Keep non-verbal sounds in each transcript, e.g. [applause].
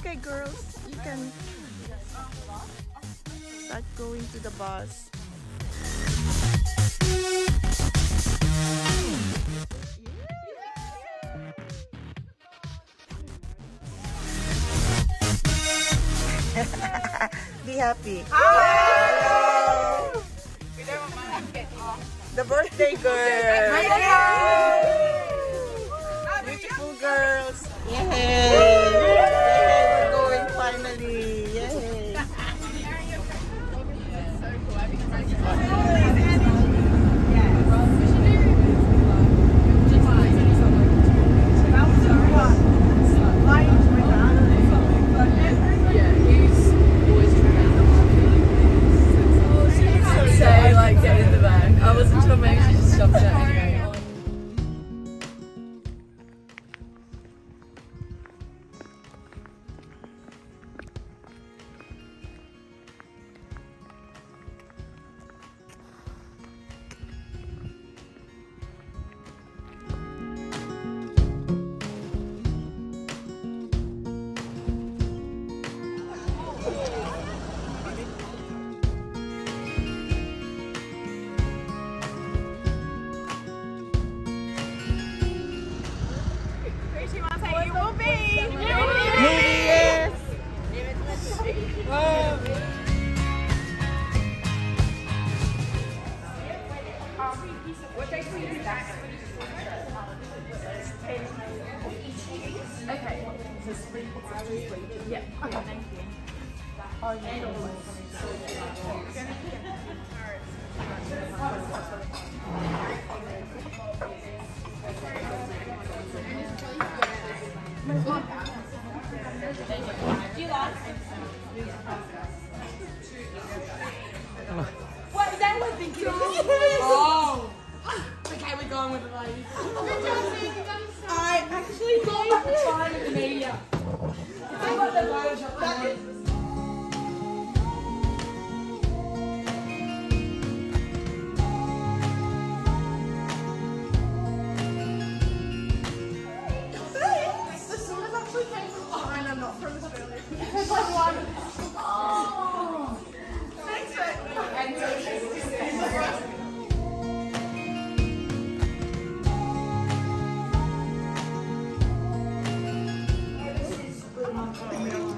Okay, girls, you can start going to the bus. [laughs] Be happy. Hello. The birthday girl. Beautiful girls. Yay. Oh, what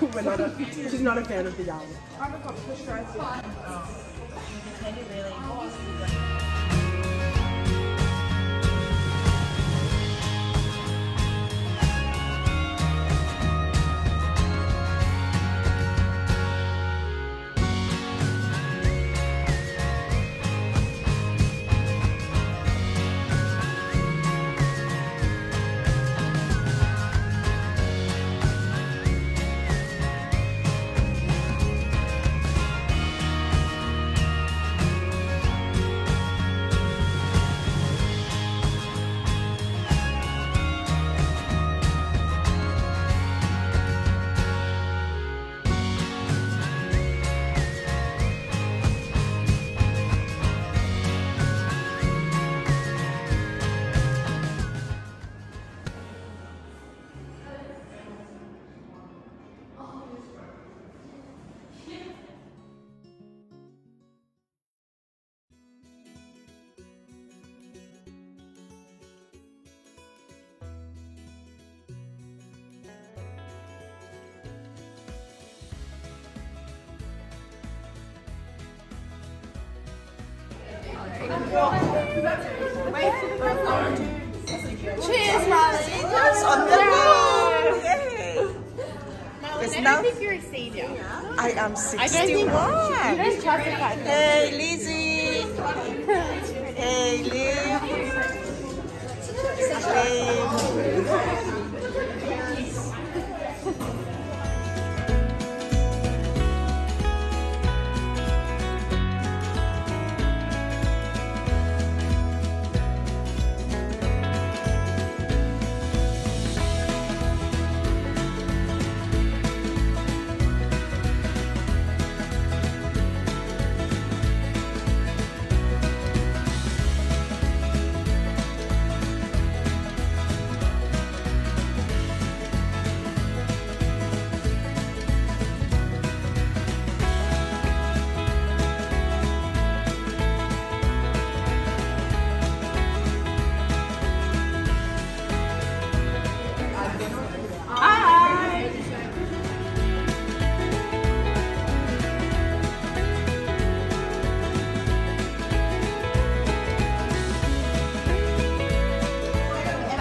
[laughs] We're not a, she's not a fan of the yellow. Cheers, Marley. That's on the road! Yay! I don't think you're a senior. I am I don't 61. Don't justify. Hey, Lizzie!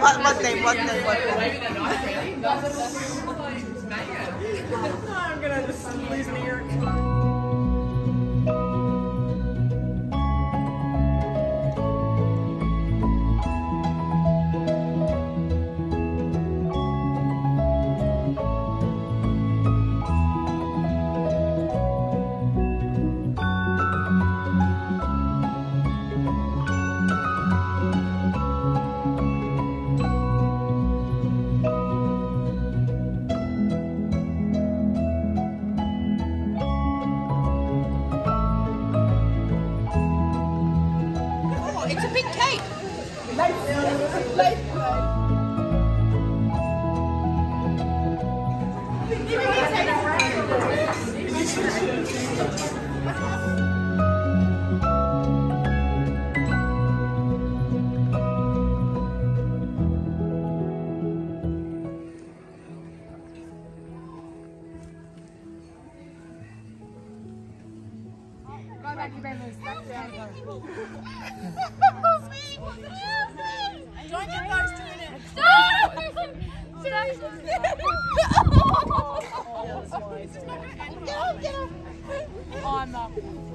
what name? What name? What name? Stop! [laughs] I'm up.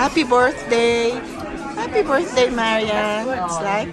Happy birthday. Happy birthday, Maria. It's like.